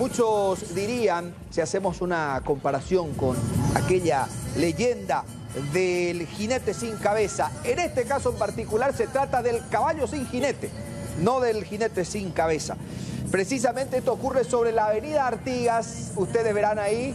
muchos dirían, si hacemos una comparación con aquella leyenda del jinete sin cabeza, en este caso en particular se trata del caballo sin jinete, no del jinete sin cabeza. Precisamente esto ocurre sobre la avenida Artigas, ustedes verán ahí,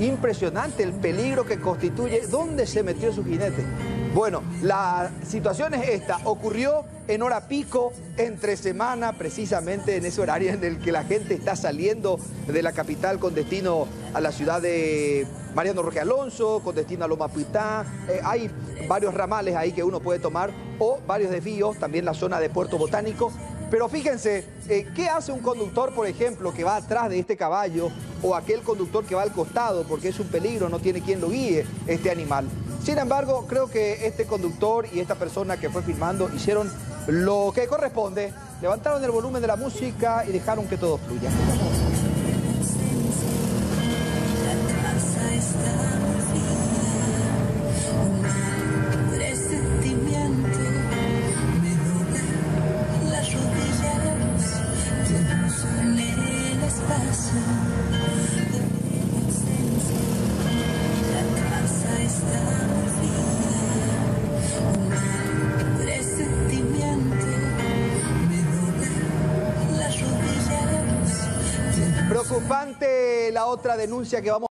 impresionante el peligro que constituye, ¿dónde se metió su jinete? Bueno, la situación es esta, ocurrió en hora pico, entre semana, precisamente en ese horario en el que la gente está saliendo de la capital con destino a la ciudad de Mariano Roque Alonso, con destino a Loma Puitá, eh, hay varios ramales ahí que uno puede tomar, o varios desvíos, también la zona de Puerto Botánico, pero fíjense, eh, ¿qué hace un conductor, por ejemplo, que va atrás de este caballo o aquel conductor que va al costado porque es un peligro, no tiene quien lo guíe este animal? Sin embargo, creo que este conductor y esta persona que fue filmando hicieron lo que corresponde, levantaron el volumen de la música y dejaron que todo fluya. Preocupante la otra denuncia que vamos